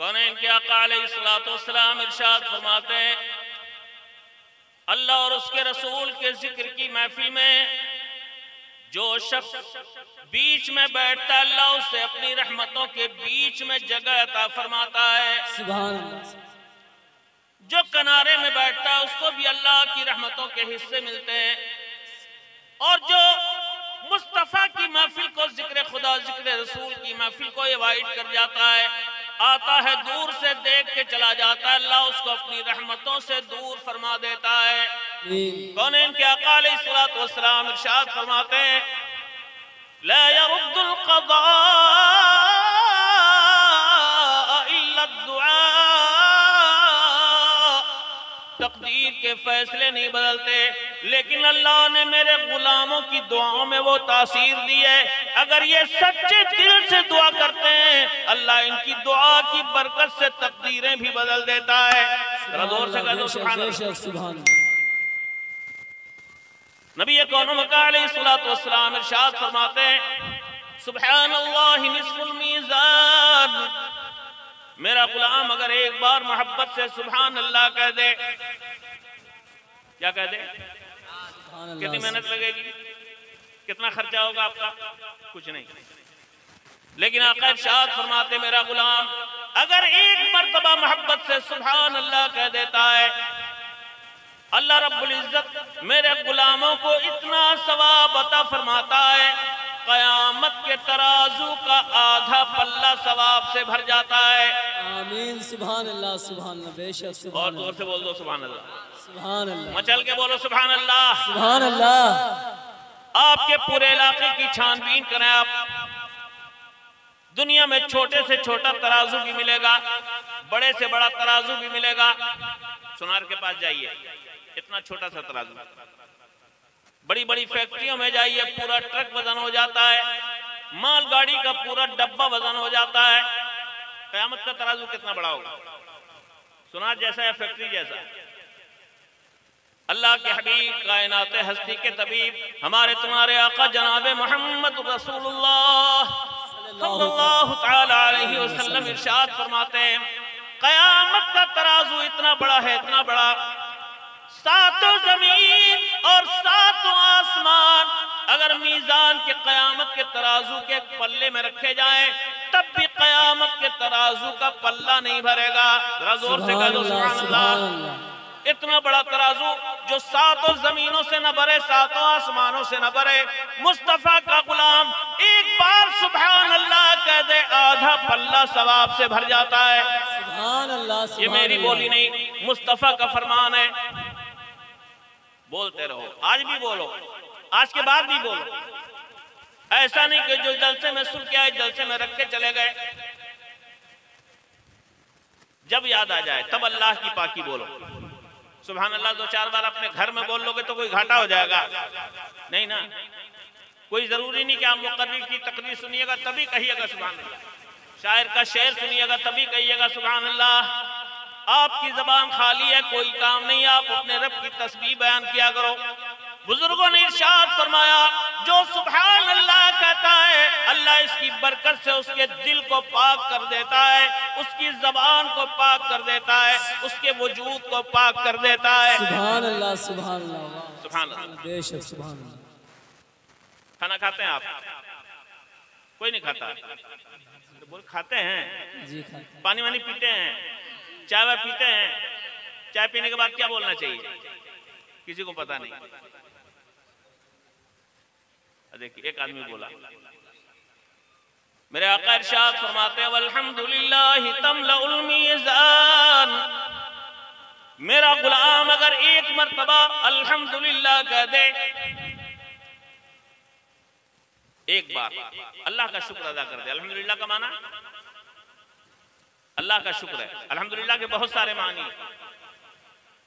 कौन है इनके अकालाम इरशाद फरमाते हैं अल्लाह और उसके रसूल के ज़िक्र की महफिल में जो शख्स बीच में बैठता है अल्लाह उसे अपनी रहमतों के बीच में जगह अता फरमाता है। जो किनारे में बैठता है उसको भी अल्लाह की रहमतों के हिस्से मिलते हैं। और जो मुस्तफ़ा की महफिल को ज़िक्र खुदा ज़िक्र रसूल की महफिल को इनवाइट कर जाता है आता है दूर से देख के चला जाता है, अल्लाह उसको अपनी रहमतों से दूर फरमा देता है। कौन इनके अकाल सलाम इरशाद फरमाते हैं? तकदीर के फैसले नहीं बदलते, लेकिन अल्लाह ने मेरे गुलामों की दुआओं में वो तासीर दी है। अगर ये सच्चे दिल से दुआ करते हैं अल्लाह इनकी दुआ की बरकत से तकदीरें भी बदल देता है। नबी कौन मकाम इरशाद फरमाते हैं सुबहान अल्लाह मेरा गुलाम अगर एक बार मोहब्बत से सुबहान अल्लाह कह दे क्या कह दे? कितनी मेहनत लगेगी? कितना खर्चा होगा आपका? कुछ नहीं। लेकिन आका इरशाद फरमाते मेरा गुलाम अगर एक मरतबा मोहब्बत से सुबहान अल्लाह कह देता है अल्लाह रब्बुल इज़्ज़त मेरे गुलामों को इतना सवाब अता फरमाता है कयामत के तराजू का आधा पल्ला सवाब से भर जाता है। आमीन सुभान अल्लाह सुभान अल्लाह बेशक और ज़ोर से बोल दो सुबहान अल्लाह सुभान अल्लाह मचल के बोलो सुबहान अल्लाह सुभान अल्लाह आपके पूरे इलाके की छानबीन करें आप। दुनिया में छोटे से छोटा तराजू भी मिलेगा, बड़े से बड़ा तराजू भी मिलेगा। सुनार के पास जाइए, इतना छोटा सा तराजू। बड़ी बड़ी फैक्ट्रियों में जाइए, पूरा ट्रक वज़न हो जाता है, मालगाड़ी का पूरा डब्बा वज़न हो जाता है। कयामत का तराजू कितना बड़ा होगा? सुनार जैसा या फैक्ट्री जैसा? अल्लाह के हबीब कायनात हस्ती के तबीब हमारे तुम्हारे आका जनाब मोहम्मद वसल्लम इरशाद फरमाते हैं कयामत का तराजू इतना बड़ा है इतना बड़ा। सातों ज़मीन और सातों आसमान अगर मीजान के कयामत के तराजू के पल्ले में रखे जाए तब भी कयामत के तराजू का पल्ला नहीं भरेगा। जरा से कह दो इतना बड़ा तराजू जो सातों जमीनों से न भरे सातों आसमानों से न भरे मुस्तफ़ा का गुलाम एक बार सुबह अल्लाह कह दे आधा पल्ला सवाब से भर जाता है। ये मेरी बोली नहीं मुस्तफ़ा का फरमान है। बोलते रहो आज भी बोलो आज के बाद भी बोलो। ऐसा नहीं कि जो जलसे में सुन के आए जलसे में रख के चले गए। जब याद आ जाए तब अल्लाह की पाकी बोलो। सुबहान अल्लाह दो चार बार अपने घर में बोल लोगे तो कोई घाटा हो जाएगा। नहीं ना। कोई ज़रूरी नहीं कि आप मुकर्री की तकरीर सुनिएगा, तभी कहिएगा सुबह शायर का शेर सुनिएगा, तभी कहिएगा सुबह अल्लाह आपकी जबान खाली है, कोई काम नहीं, आप अपने रब की तस्वीर बयान किया करो। बुज़ुर्गों ने इर्शाद फरमाया जो सुबहान अल्लाह कहता है अल्लाह इसकी बरकत से उसके दिल को पाक कर देता है उसकी जबान को पाक कर देता है उसके वजूद को पाक कर देता है। सुभान अल्लाह सुभान अल्लाह सुभान अल्लाह बेशक खाना खाते हैं आप? कोई नहीं खाता। तो बोल खाते हैं? जी खाते पानी वानी पीते हैं? चाय वाय पीते हैं? चाय पीने के बाद क्या बोलना चाहिए? किसी को पता नहीं। देखिए, एक आदमी बोला, मेरे आका इरशाद फरमाते हैं मेरा गुलाम अगर एक मर्तबा अल्हम्दुलिल्लाह कह दे, एक बार अल्लाह का शुक्र अदा कर दे। अल्हम्दुलिल्लाह का माना? अल्लाह का शुक्र है। अल्हम्दुलिल्लाह के बहुत सारे मानी।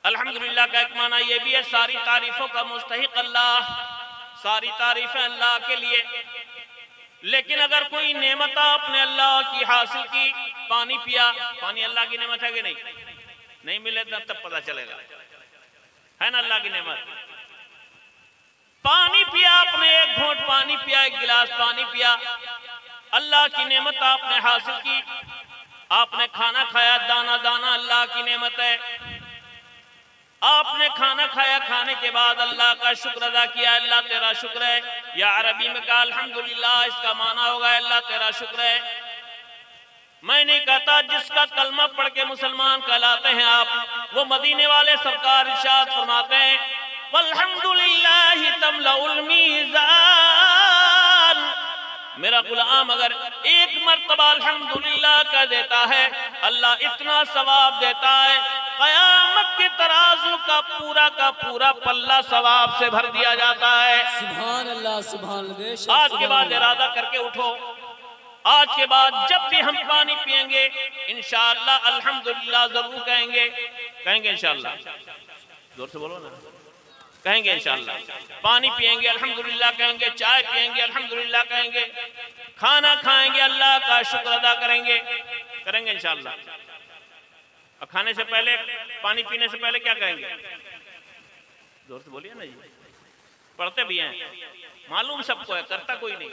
अल्हम्दुलिल्लाह का एक माना यह भी है, सारी तारीफों का मुस्तहिक अल्लाह। सारी तारीफें अल्लाह के लिए। लेकिन अगर कोई नेमत आपने अल्लाह की हासिल की, पानी पिया, पानी अल्लाह की नेमत है कि नहीं? नहीं मिले तब तब पता चलेगा। है ना अल्लाह की नेमत? पानी पिया आपने, एक घोट पानी पिया, एक गिलास पानी पिया। अल्लाह की नेमत आपने हासिल की। आपने खाना खाया, दाना दाना अल्लाह की नेमत है। आपने खाना खाया, खाने के बाद अल्लाह का शुक्र अदा किया, अल्लाह तेरा शुक्र है। या अरबी में कहा, अल्हम्दुलिल्लाह, इसका माना होगा, अल्लाह तेरा शुक्र है। मैं नहीं कहता, जिसका कलमा पढ़ के मुसलमान कहलाते हैं आप, वो मदीने वाले सरकार इरशाद फरमाते हैं मेरा गुलाम अगर एक मरतबा अल्हम्दुलिल्लाह कह देता है, अल्लाह इतना सवाब देता है कयामत के तराजू का पूरा का पूरा पल्ला सवाब से भर दिया जाता है। सुभान अल्लाह सुभान आज के बाद इरादा करके उठो। आज के बाद जब भी हम पानी पिएँगे इंशाअल्लाह अल्हम्दुलिल्लाह ज़रूर कहेंगे। कहेंगे इंशाअल्लाह। ज़ोर से बोलो ना। कहेंगे इंशाअल्लाह। पानी पिएँगे अल्हम्दुलिल्लाह कहेंगे। चाय पिएँगे अल्हम्दुलिल्लाह कहेंगे। खाना खाएँगे अल्लाह का शुक्र अदा करेंगे। करेंगे इंशाअल्लाह। और खाने से पहले, पानी पीने से पहले क्या करेंगे ज़ोर से बोलिए ना जी। पढ़ते भी हैं। मालूम सबको है, करता कोई नहीं।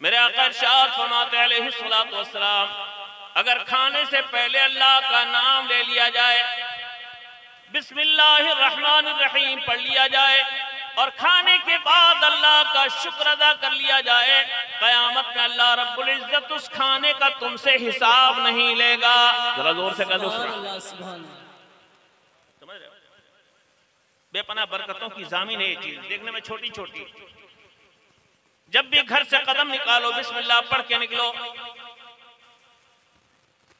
मेरे आका इरशाद फरमाते अगर खाने से पहले अल्लाह का नाम ले लिया जाए बिस्मिल्लाहिर रहीम पढ़ लिया जाए और खाने के बाद अल्लाह का शुक्र अदा कर लिया जाए। कयामत में अल्लाह रब्बुल इज़्ज़त उस खाने का तुमसे हिसाब नहीं लेगा। जरा ज़ोर से कह दो बेपना बरकतों की जामिन है ये चीज़। देखने में छोटी छोटी जब भी घर से कदम निकालो, बिस्मिल्लाह पढ़ के निकलो।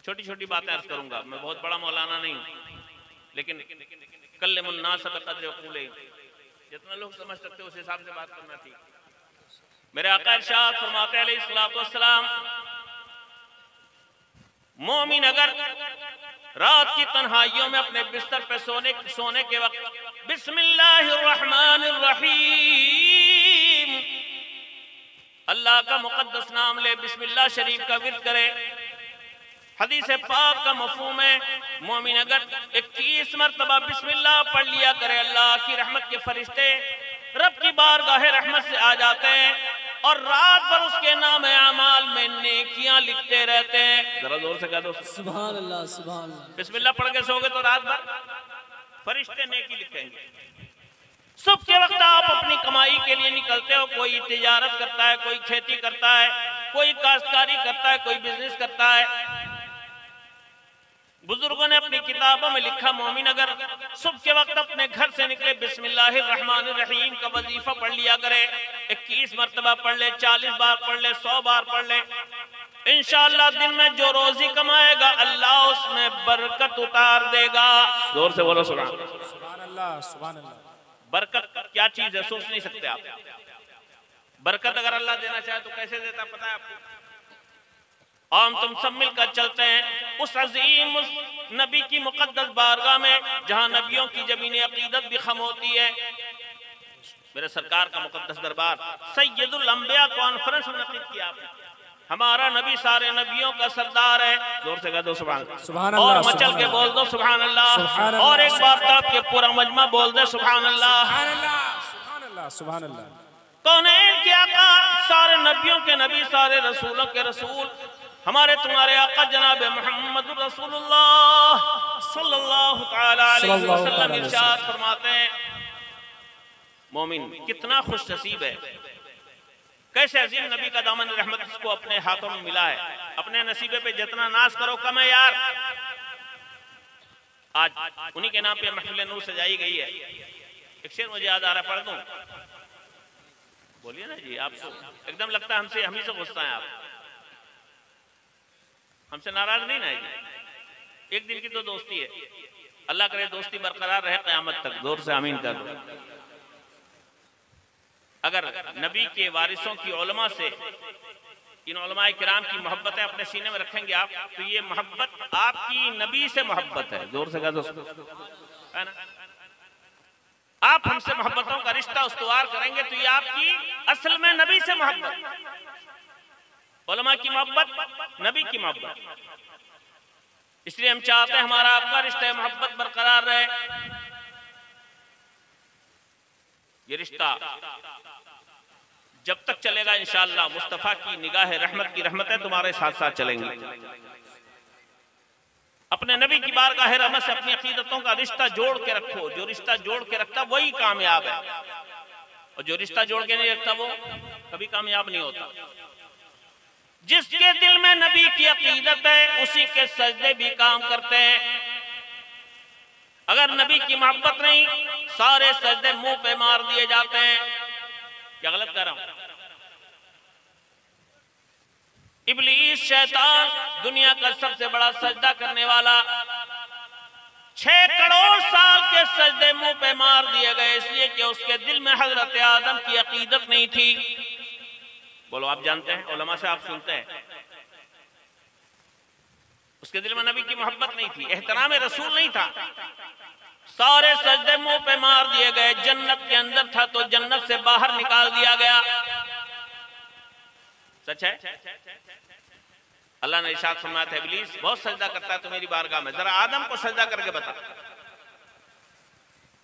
छोटी छोटी बातें अर्ज़ करूँगा। मैं बहुत बड़ा मौलाना नहीं हूँ। लेकिन कल मुन्ना सब कदर जितना लोग समझ सकते उस हिसाब से बात करना थी मेरे आका इरशाद फरमाते वस्सलाम, मोमिन अगर रात की तन्हाइयों में अपने बिस्तर पे सोने सोने के वक्त, बिस्मिल्लाहिर्रहमानिर्रहीम, अल्लाह का मुकद्दस नाम ले, बिस्मिल्लाह शरीफ का विरद करे हदीस पाक का मफहूम है। मोमिन अगर 21 मरतबा बिस्मिल्लाह पढ़ लिया करे अल्लाह की रहमत के फरिश्ते रब की बारगाह रहमत से आ जाते हैं और रात भर उसके नाम अमाल में नेकियाँ लिखते रहते हैं। जरा ज़ोर से कह दो। सुभान अल्लाह सुभान अल्लाह। बिस्मिल्लाह पढ़ के सोगे तो रात भर फरिश्ते नेकी लिखेंगे। सुबह के वक्त आप अपनी कमाई के लिए निकलते हो कोई तिजारत करता है कोई खेती करता है कोई काश्तकारी करता है कोई बिज़नेस करता है। बुज़ुर्गों ने अपनी किताबों में लिखा मोमिन अगर सुबह के वक्त अपने घर से निकले बिस्मिल्लाहिर्रहमानिर्रहीम का वजीफा पढ़ लिया करे 21 मरतबा पढ़ ले 40 बार पढ़ ले 100 बार पढ़ ले इंशाअल्लाह दिन में जो रोजी कमाएगा अल्लाह उसमें बरकत उतार देगा। ज़ोर से बोलो सुना सुभान अल्लाह। सुभान अल्लाह बरकत क्या चीज़ है सोच नहीं सकते आप। बरकत अगर अल्लाह देना चाहे तो कैसे देता पता है आपको? हम तुम सब मिलकर चलते हैं उस अजीम उस नबी की मुकद्दस बारगाह में जहाँ नबियों की ज़मीन अकीदत भी खम होती है। मेरे सरकार का मुकद्दस दरबार सैयदुल अंबिया कॉन्फ्रेंस मुनद किया आपने। हमारा नबी सारे नबियों का सरदार है। ज़ोर से कह दो सुभान सुभान और मचल के बोल दो सुभान अल्लाह। और एक बार तब के पूरा मजमा बोल दे सुभान अल्लाह। सुभान अल्लाह सुभान अल्लाह सुभान अल्लाह। कौनैन के आका? सारे नबियों के नबी सारे रसूलों के रसूल। हमारे तुम्हारे आका जनाब मोहम्मद वसल्लम इरशाद फरमाते हैं मोमिन कितना खुश नसीब है। कैसे अजीम नबी का दामन रहमत उसको अपने हाथों में मिला है। अपने नसीबे पे जितना नाश करो कम है यार। आज उन्हीं के नाम पे महफिल नूर सजाई गई है। एक शेर मुझे याद आ रहा है पढ़ दूँ? बोलिए ना जी आप तो एकदम लगता है हमसे हम ही से गुस्सा है आप। हमसे नाराज़ नहीं ना जी एक दिन की तो दोस्ती है। अल्लाह करे दोस्ती बरकरार रहे, कयामत तक। ज़ोर से आमीन कर अगर नबी के वारिसों की उलमा से इन किराम की मोहब्बतें अपने सीने में रखेंगे आप तो ये मोहब्बत आपकी नबी से मोहब्बत है। ज़ोर से है ना? आप हमसे मोहब्बतों का रिश्ता उस्तवार करेंगे तो ये आपकी असल में नबी से मोहब्बत। उलमा की मोहब्बत, नबी की मोहब्बत। इसलिए हम चाहते हैं हमारा आपका रिश्ता मोहब्बत बरकरार रहे। ये रिश्ता जब तक चलेगा इंशाअल्लाह, मुस्तफ़ा की निगाह रहमत की रहमतें तुम्हारे साथ साथ चलेंगी। अपने नबी की बारगाह रहमत से अपनी अकीदतों का रिश्ता जोड़ के रखो। जो रिश्ता जोड़ के रखता वही कामयाब है। और जो रिश्ता जोड़ के नहीं रखता, वो कभी कामयाब नहीं होता। जिसके दिल में नबी की अकीदत है, उसी के सजदे भी काम करते हैं। अगर नबी की मोहब्बत नहीं, सारे सजदे मुँह पे मार दिए जाते हैं। क्या गलत कर रहा हूँ? इबलीस शैतान दुनिया का सबसे बड़ा सजदा करने वाला। छह करोड़ साल के सजदे मुँह पे मार दिए गए, इसलिए कि उसके दिल में हज़रत आदम की अकीदत नहीं थी। बोलो, आप जानते हैं? उलमा से आप सुनते हैं। उसके दिल में नबी की मोहब्बत नहीं थी, एहतराम रसूल नहीं था। सारे सजदे मुँह पे मार दिए गए, जन्नत के अंदर था तो जन्नत से बाहर निकाल दिया गया। सच है? अल्लाह ने इशाद फरमाया था, इब्लीस, बहुत सजदा करता है तो मेरी बारगाह में। जरा आदम को सजदा करके बता।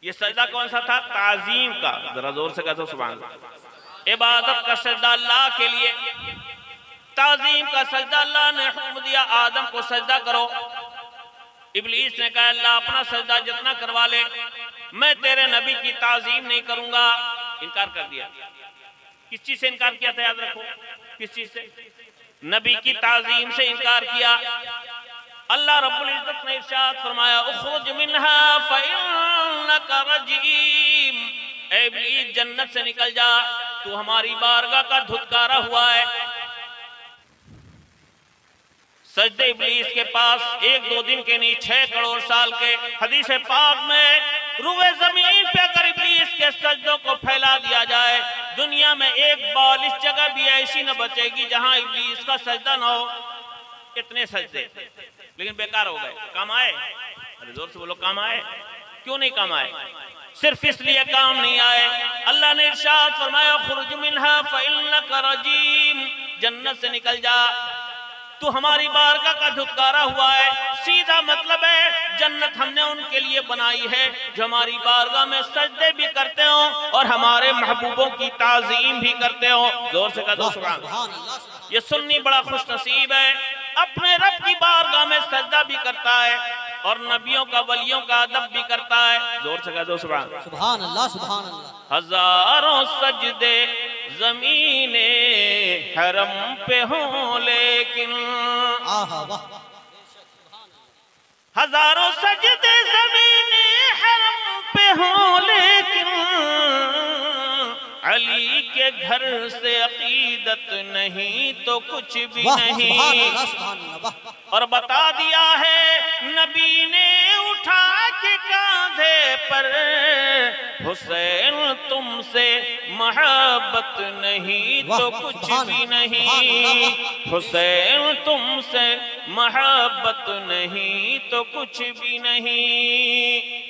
ये सजदा कौन सा था? ताजीम का। जरा ज़ोर से कहते सुबह इबादत का सजदा अल्लाह के लिए। ताजीम का सजदा अल्लाह ने हुक्म दिया, आदम को सजदा करो। इबलीस ने कहा, अल्लाह अपना सजदा जितना करवा ले, मैं तेरे नबी की ताजीम नहीं करूँगा। इनकार कर दिया। किस चीज़ से इनकार किया था, याद रखो? किस चीज़ से? नबी की ताजीम से इनकार किया। अल्लाह रब्बुल इज़्ज़त ने इरशाद फरमाया, उखरुज मिनहा फइन्नका रजीम। ए इब्लीस, जन्नत से निकल जा। तू हमारी बारगाह का धुतकारा हुआ है। सजदे इबलीस के पास एक दो दिन के नहीं, छह करोड़ साल के हदीस पाक में रुए ज़मीन पे अगर इबलीस के सजदों को फैला दिया जाए, दुनिया में एक बालिश जगह भी ऐसी न बचेगी जहाँ इबलीस का सजदा न हो। इतने सजदे? लेकिन बेकार हो गए। काम आए? अरे ज़ोर से बोलो, काम आए? क्यों नहीं काम आए? सिर्फ़ इसलिए काम नहीं आए। अल्लाह ने इरशाद फरमाया खुरुज मिनहा फइन्नका रजीम जन्नत से निकल जा। तू हमारी बारगाह का धुतकारा हुआ है। सीधा मतलब है जन्नत हमने उनके लिए बनाई है जो हमारी बारगाह में सजदे भी करते हो और हमारे महबूबों की ताजीम भी करते हो। ज़ोर से कह दो ये सुन्नी बड़ा खुश नसीब है। अपने रब की बारगाह में सजदा भी करता है और नबियों का वलियों का अदब भी करता है। ज़ोर से कह दो सुभान। सुभान अल्लाह सुभान अल्लाह हज़ारों सजदे जमीने हरम पे हो लेकिन हज़ारों सजदे जमीने हरम पे हो लेकिन अली के घर से अकीदत नहीं तो कुछ भी नहीं। और बता दिया है नबी ने उठा के कांधे पर हुसैन तुमसे मोहब्बत नहीं तो कुछ भी नहीं। हुसैन तुमसे मोहब्बत नहीं तो कुछ भी नहीं।